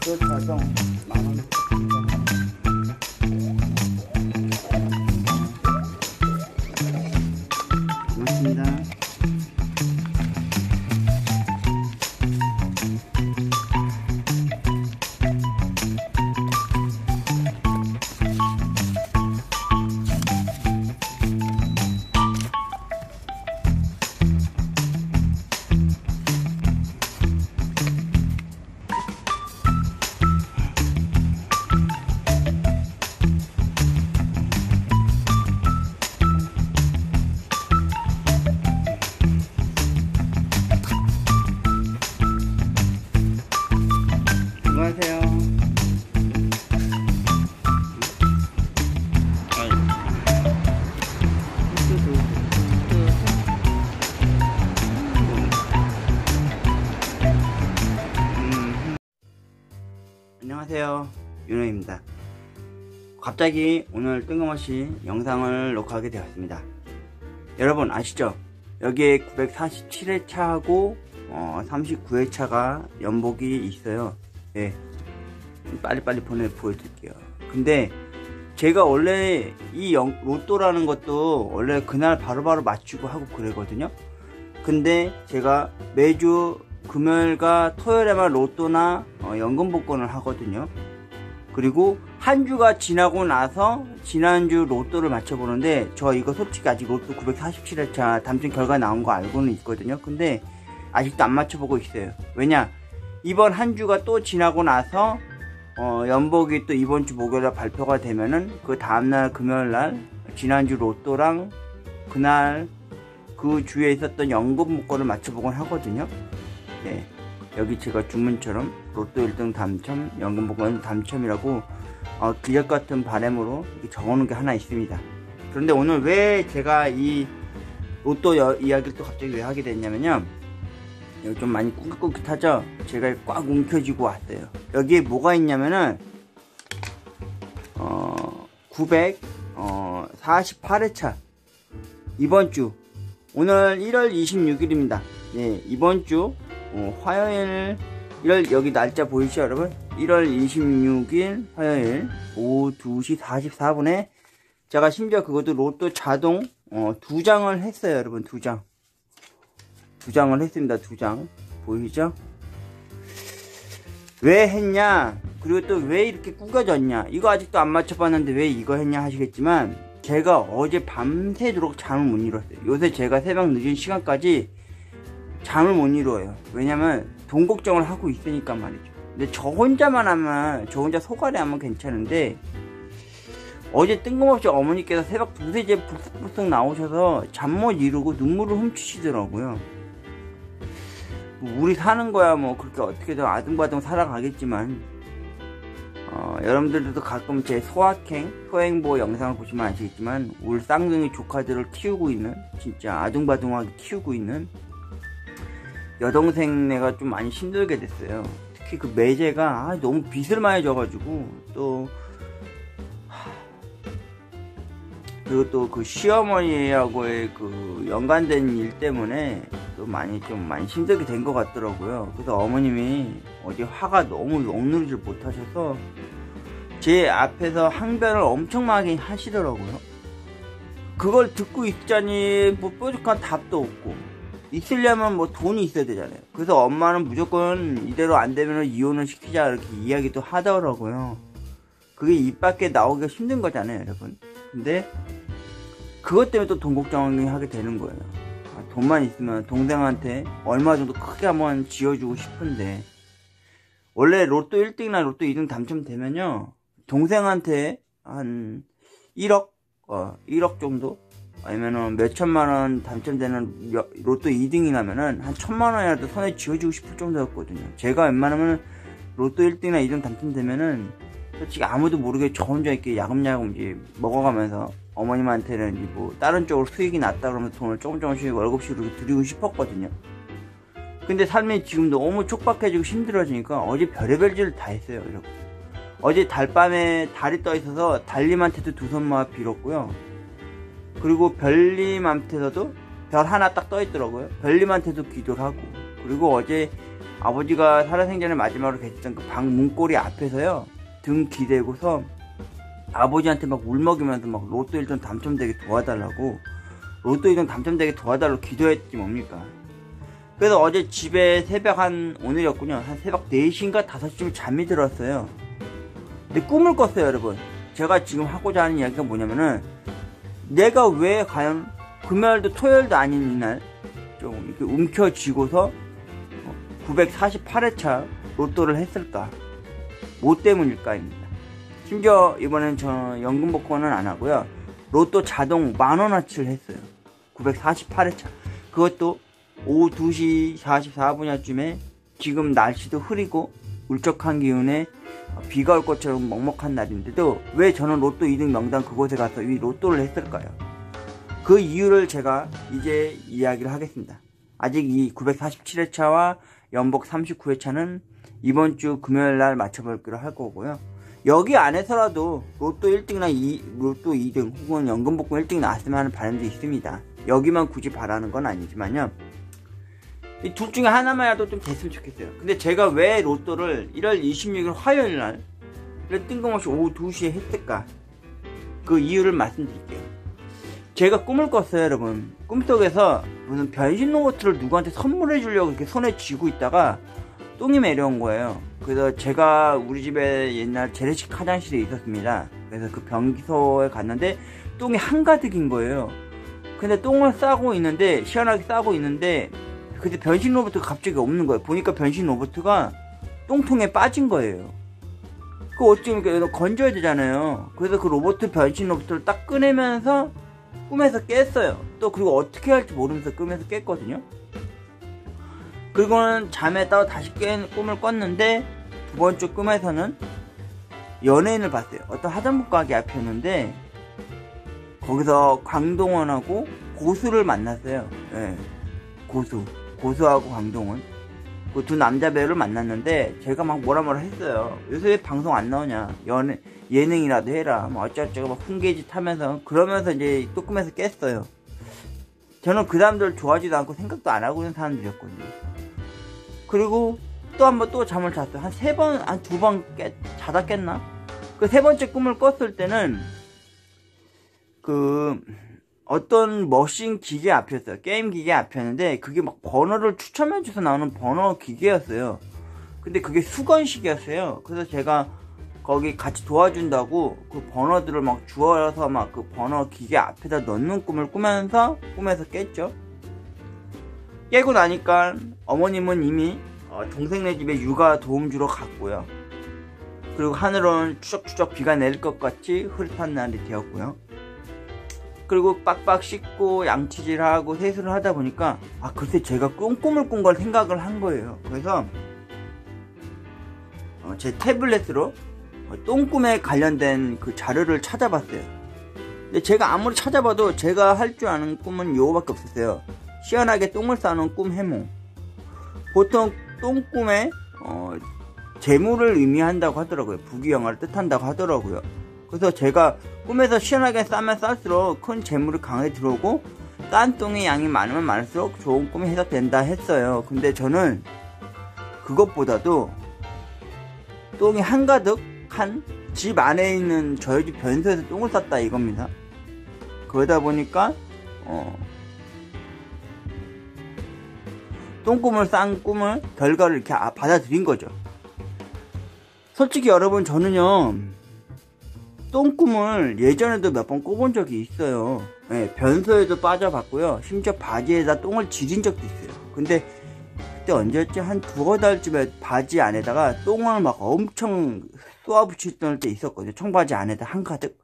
peut-être. 안녕하세요 윤호입니다. 갑자기 오늘 뜬금없이 영상을 녹화하게 되었습니다. 여러분 아시죠? 여기에 947회차하고 어, 39회차가 연복이 있어요. 예. 빨리빨리 보내 보여드릴게요. 근데 제가 원래 이 영, 로또라는 것도 원래 그날 바로바로 맞추고 하고 그러거든요. 근데 제가 매주 금요일과 토요일에만 로또나 어, 연금 복권을 하거든요. 그리고 한 주가 지나고 나서 지난주 로또를 맞춰보는데 저 이거 솔직히 아직 로또 947회차 당첨 결과 나온 거 알고는 있거든요. 근데 아직도 안 맞춰보고 있어요. 왜냐 이번 한 주가 또 지나고 나서 어, 연복이 또 이번 주 목요일에 발표가 되면은 그 다음날 금요일날 지난주 로또랑 그날 그 주에 있었던 연금 복권을 맞춰보곤 하거든요. 네, 여기 제가 주문처럼 로또 1등 당첨, 연금복권 당첨이라고 어, 기적 같은 바램으로 적어놓은 게 하나 있습니다. 그런데 오늘 왜 제가 이 로또 여, 이야기를 또 갑자기 왜 하게 됐냐면요. 여기 좀 많이 꿍긋꿍긋하죠? 제가 꽉 움켜쥐고 왔어요. 여기에 뭐가 있냐면은 어, 948회차 이번 주 오늘 1월 26일입니다. 네, 이번 주 어, 화요일 1월 여기 날짜 보이시죠 여러분? 1월 26일 화요일 오후 2시 44분에 제가 심지어 그것도 로또 자동 어, 두 장을 했어요 여러분 두 장. 두 장을 했습니다 두 장. 보이시죠? 왜 했냐? 그리고 또 왜 이렇게 꾸겨졌냐? 이거 아직도 안 맞춰봤는데 왜 이거 했냐 하시겠지만 제가 어제 밤새도록 잠을 못 이뤘어요. 요새 제가 새벽 늦은 시간까지 잠을 못 이루어요. 왜냐면 돈 걱정을 하고 있으니까 말이죠. 근데 저 혼자만 하면 저 혼자 소갈이 하면 괜찮은데 어제 뜬금없이 어머니께서 새벽 두세째 불쑥불쑥 나오셔서 잠 못 이루고 눈물을 훔치시더라고요. 뭐 우리 사는 거야 뭐 그렇게 어떻게든 아둥바둥 살아가겠지만 어, 여러분들도 가끔 제 소확행, 소행보 영상을 보시면 아시겠지만 우리 쌍둥이 조카들을 키우고 있는 진짜 아둥바둥하게 키우고 있는 여동생네가 좀 많이 힘들게 됐어요. 특히 그 매제가 아, 너무 빚을 많이 져가지고 또 그리고 또 그 시어머니하고의 그 연관된 일 때문에 또 많이 좀 많이 힘들게 된 것 같더라고요. 그래서 어머님이 어제 화가 너무 억누르질 못하셔서 제 앞에서 항변을 엄청나게 하시더라고요. 그걸 듣고 있자니 뭐 뾰족한 답도 없고 있으려면 뭐 돈이 있어야 되잖아요. 그래서 엄마는 무조건 이대로 안 되면 이혼을 시키자 이렇게 이야기도 하더라고요. 그게 입 밖에 나오기가 힘든 거잖아요, 여러분. 근데 그것 때문에 또 돈 걱정을 하게 되는 거예요. 아, 돈만 있으면 동생한테 얼마 정도 크게 한번 지어주고 싶은데 원래 로또 1등이나 로또 2등 당첨되면요 동생한테 한 1억 어 1억 정도 아니면은 몇 천만 원 당첨되는 로또 2등이 나면은 한 천만 원이라도 손에 쥐어주고 싶을 정도였거든요. 제가 웬만하면 로또 1등이나 2등 당첨되면은 솔직히 아무도 모르게 저 혼자 이렇게 야금야금 이제 먹어가면서 어머님한테는 뭐 다른 쪽으로 수익이 났다 그러면 돈을 조금 조금씩 월급씩으로 드리고 싶었거든요. 근데 삶이 지금 너무 촉박해지고 힘들어지니까 어제 별의별 짓을 다 했어요, 여러분. 어제 달밤에 달이 떠 있어서 달님한테도 두손 모아 빌었고요. 그리고 별님한테서도 별 하나 딱 떠 있더라고요. 별님한테도 기도를 하고. 그리고 어제 아버지가 살아생전에 마지막으로 계셨던 그 방 문고리 앞에서요. 등 기대고서 아버지한테 막 울먹이면서 막 로또 1등 당첨되게 도와달라고 로또 1등 당첨되게 도와달라고 기도했지 뭡니까. 그래서 어제 집에 새벽 한 오늘이었군요. 한 새벽 4시인가 5시쯤 잠이 들었어요. 근데 꿈을 꿨어요, 여러분. 제가 지금 하고자 하는 이야기가 뭐냐면은 내가 왜 과연 금요일도 토요일도 아닌 이날 좀 이렇게 움켜쥐고서 948회차 로또를 했을까? 뭐 때문일까입니다. 심지어 이번엔 저 연금 복권은 안 하고요. 로또 자동 만원어치를 했어요. 948회차. 그것도 오후 2시 44분쯤에 지금 날씨도 흐리고 울적한 기운에 비가 올 것처럼 먹먹한 날인데도 왜 저는 로또 2등 명단 그곳에 가서 이 로또를 했을까요? 그 이유를 제가 이제 이야기를 하겠습니다. 아직 이 947회차와 연복 39회차는 이번 주 금요일 날 맞춰볼기로 할 거고요. 여기 안에서라도 로또 1등이나 2, 로또 2등 혹은 연금복권 1등 나왔으면 하는 바람도 있습니다. 여기만 굳이 바라는 건 아니지만요. 이 둘 중에 하나만이라도 좀 됐으면 좋겠어요. 근데 제가 왜 로또를 1월 26일 화요일 날 뜬금없이 오후 2시에 했을까? 그 이유를 말씀드릴게요. 제가 꿈을 꿨어요, 여러분. 꿈속에서 무슨 변신 로봇을 누구한테 선물해 주려고 이렇게 손에 쥐고 있다가 똥이 내려온 거예요. 그래서 제가 우리 집에 옛날 재래식 화장실에 있었습니다. 그래서 그 변기소에 갔는데 똥이 한가득인 거예요. 근데 똥을 싸고 있는데 시원하게 싸고 있는데 그때 변신 로봇가 갑자기 없는 거예요. 보니까 변신 로봇가 똥통에 빠진 거예요. 그 어쩌면 건져야 되잖아요. 그래서 그 로봇 변신 로봇을 딱 꺼내면서 꿈에서 깼어요. 또 그리고 어떻게 할지 모르면서 꿈에서 깼거든요. 그리고는 잠에 따라 다시 깬 꿈을 꿨는데 두 번째 꿈에서는 연예인을 봤어요. 어떤 화장품 가게 앞이었는데 거기서 강동원하고 고수를 만났어요. 네, 고수. 고수하고 강동원. 그 두 남자 배우를 만났는데 제가 막 뭐라 뭐라 했어요. 요새 왜 방송 안 나오냐. 연예, 예능이라도 해라. 뭐 어쩌고저쩌고 막 훈계짓 하면서 그러면서 이제 또 꿈에서 깼어요. 저는 그 사람들 좋아하지도 않고 생각도 안 하고 있는 사람들이었거든요. 그리고 또 한 번 또 잠을 잤어요. 한 세 번, 한 두 번 자다 깼나? 그 세 번째 꿈을 꿨을 때는 그 어떤 머신 기계 앞이었어요. 게임 기계 앞이었는데 그게 막 번호를 추첨해줘서 나오는 번호 기계였어요. 근데 그게 수건식이었어요. 그래서 제가 거기 같이 도와준다고 그 번호들을 막 주워서 막 그 번호 기계 앞에다 넣는 꿈을 꾸면서 꿈에서 깼죠. 깨고 나니까 어머님은 이미 어, 동생네 집에 육아 도움 주러 갔고요. 그리고 하늘은 추적추적 비가 내릴 것 같이 흐릿한 날이 되었고요. 그리고 빡빡 씻고 양치질하고 세수를 하다 보니까 아 글쎄 제가 꿈을 꾼 걸 생각을 한 거예요. 그래서 어, 제 태블릿으로 똥꿈에 관련된 그 자료를 찾아봤어요. 근데 제가 아무리 찾아봐도 제가 할 줄 아는 꿈은 요거밖에 없었어요. 시원하게 똥을 싸는 꿈 해몽. 보통 똥꿈에 어, 재물을 의미한다고 하더라고요. 부귀영화를 뜻한다고 하더라고요. 그래서 제가 꿈에서 시원하게 싸면 쌀수록 큰 재물이 강하게 들어오고 싼 똥의 양이 많으면 많을수록 좋은 꿈이 해석된다 했어요. 근데 저는 그것보다도 똥이 한가득 한 집 안에 있는 저희 집 변소에서 똥을 쌌다 이겁니다. 그러다 보니까 어, 똥꿈을 싼 꿈을 결과를 이렇게 아, 받아들인 거죠. 솔직히 여러분 저는요 똥꿈을 예전에도 몇번 꿔본 적이 있어요. 네, 변소에도 빠져봤고요. 심지어 바지에다 똥을 지린 적도 있어요. 근데 그때 언제였지? 한 두어 달쯤에 바지 안에다가 똥을 막 엄청 쏘아붙일 때 있었거든요. 청바지 안에다 한가득.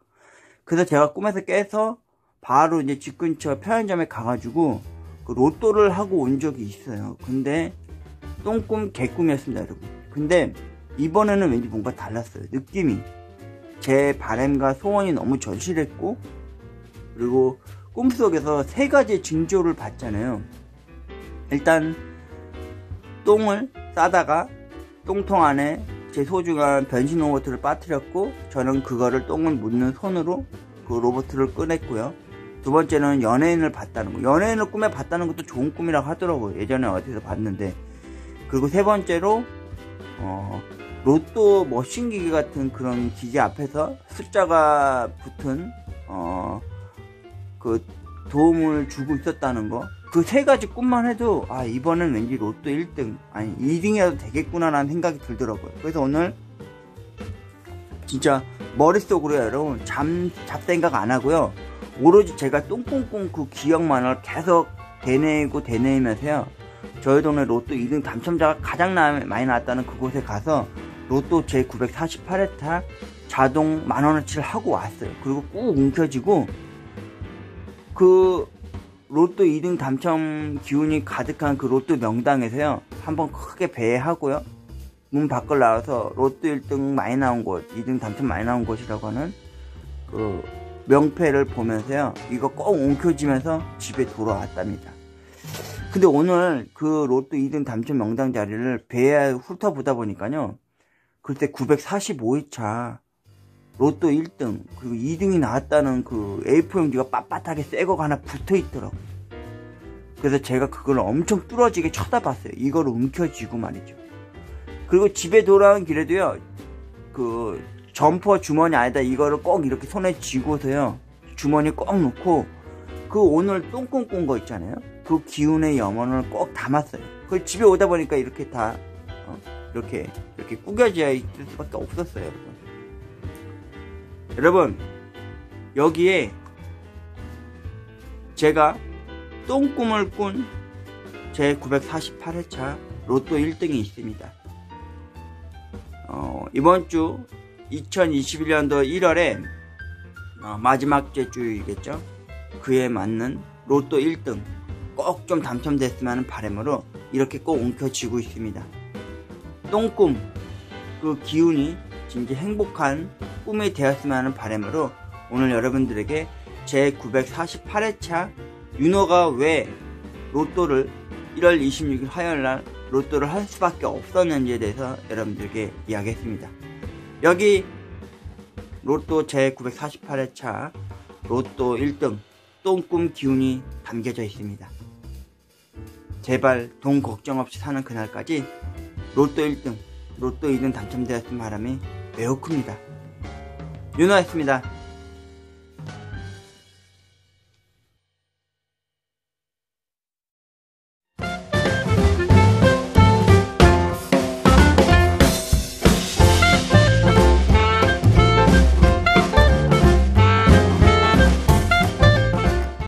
그래서 제가 꿈에서 깨서 바로 이제 집 근처 편의점에 가가지고 그 로또를 하고 온 적이 있어요. 근데 똥꿈 개꿈이었습니다, 여러분. 근데 이번에는 왠지 뭔가 달랐어요. 느낌이. 제 바램과 소원이 너무 절실했고, 그리고 꿈속에서 세 가지 징조를 봤잖아요. 일단, 똥을 싸다가 똥통 안에 제 소중한 변신 로봇을 빠뜨렸고 저는 그거를 똥을 묻는 손으로 그 로봇을 꺼냈고요. 두 번째는 연예인을 봤다는 거. 연예인을 꿈에 봤다는 것도 좋은 꿈이라고 하더라고요. 예전에 어디서 봤는데. 그리고 세 번째로 어, 로또 머신 기계 같은 그런 기계 앞에서 숫자가 붙은 어, 그 도움을 주고 있었다는 거. 그 세 가지 꿈만 해도 아 이번엔 왠지 로또 1등 아니 2등이라도 되겠구나라는 생각이 들더라고요. 그래서 오늘 진짜 머릿속으로 여러분 잠 잡생각 안 하고요. 오로지 제가 똥꽁꽁 그 기억만을 계속 되뇌고 되뇌면서요. 저희 동네 로또 2등 당첨자가 가장 많이 나왔다는 그곳에 가서 로또 제 948회 타 자동 만원어치를 하고 왔어요. 그리고 꾹 움켜쥐고 그 로또 2등 당첨 기운이 가득한 그 로또 명당에서요. 한번 크게 배회하고요. 문 밖을 나와서 로또 1등 많이 나온 곳, 2등 당첨 많이 나온 곳이라고 하는 그 명패를 보면서요. 이거 꼭 웅켜지면서 집에 돌아왔답니다. 근데 오늘 그 로또 2등 당첨 명당 자리를 배에 훑어보다 보니까요. 그때 945회차 로또 1등 그리고 2등이 나왔다는 그 A4용지가 빳빳하게 새 거가 하나 붙어 있더라고. 그래서 제가 그걸 엄청 뚫어지게 쳐다봤어요. 이걸 움켜쥐고 말이죠. 그리고 집에 돌아온 길에도요. 그 점퍼 주머니 안에다 이거를 꼭 이렇게 손에 쥐고서요. 주머니 꼭 넣고 그 오늘 똥꿈 꾼 거 있잖아요. 그 기운의 염원을 꼭 담았어요. 그 집에 오다 보니까 이렇게 다 어? 이렇게 이렇게 꾸겨져 있을 수밖에 없었어요, 여러분. 여러분 여기에 제가 똥꿈을 꾼 제 948회차 로또 1등이 있습니다. 어, 이번 주 2021년도 1월에 어, 마지막 주이겠죠. 그에 맞는 로또 1등 꼭 좀 당첨됐으면 하는 바람으로 이렇게 꼭 움켜쥐고 있습니다. 똥꿈 그 기운이 진짜 행복한 꿈이 되었으면 하는 바람으로 오늘 여러분들에게 제 948회차 윤호가 왜 로또를 1월 26일 화요일 날 로또를 할 수밖에 없었는지에 대해서 여러분들에게 이야기했습니다. 여기 로또 제 948회차 로또 1등 똥꿈 기운이 담겨져 있습니다. 제발 돈 걱정 없이 사는 그날까지 로또 1등, 로또 2등 당첨되었던 바람이 매우 큽니다. 윤호였습니다.